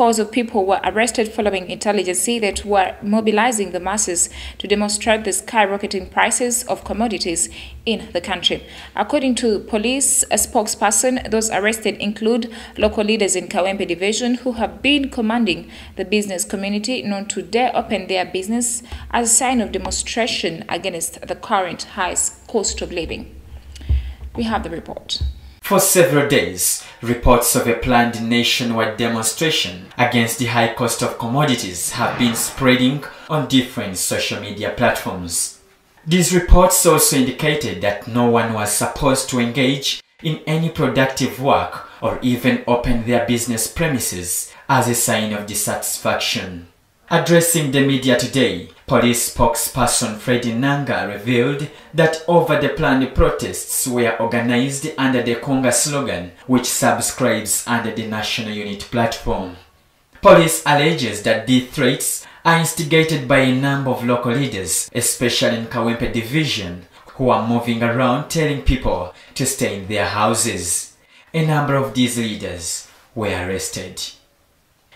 scores of people were arrested following intelligence that were mobilizing the masses to demonstrate the skyrocketing prices of commodities in the country. According to police a spokesperson, those arrested include local leaders in Kawempe division who have been commanding the business community not to dare open their business as a sign of demonstration against the current high cost of living. We have the report. For several days, reports of a planned nationwide demonstration against the high cost of commodities have been spreading on different social media platforms. These reports also indicated that no one was supposed to engage in any productive work or even open their business premises as a sign of dissatisfaction. Addressing the media today, police spokesperson Fred Enanga revealed that over the planned protests were organized under the Konga slogan, which subscribes under the National Unity platform. Police alleges that these threats are instigated by a number of local leaders, especially in Kawempe division, who are moving around telling people to stay in their houses. A number of these leaders were arrested.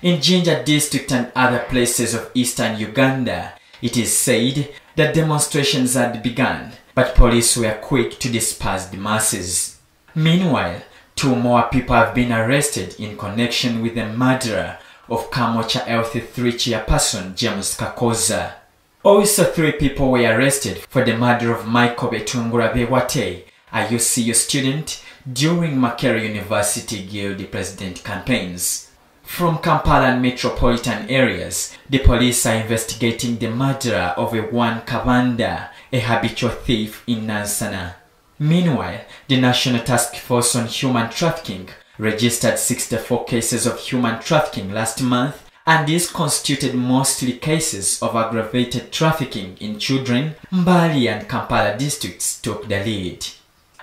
In Jinja district and other places of eastern Uganda, it is said that demonstrations had begun, but police were quick to disperse the masses. Meanwhile, two more people have been arrested in connection with the murder of Kamocha LC3 chairperson James Kakoza. Also, three people were arrested for the murder of Michael Betungura Bewate, a UCU student, during Makerere University Guild president campaigns. From Kampala and metropolitan areas, the police are investigating the murder of a one Kabanda, a habitual thief in Nansana. Meanwhile, the National Task Force on Human Trafficking registered 64 cases of human trafficking last month, and these constituted mostly cases of aggravated trafficking in children. Mbale and Kampala districts took the lead.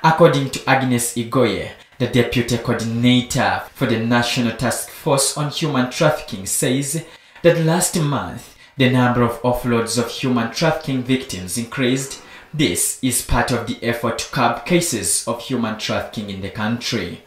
According to Agnes Igoye, the deputy coordinator for the National Task Force on Human Trafficking says that last month the number of offloads of human trafficking victims increased. This is part of the effort to curb cases of human trafficking in the country.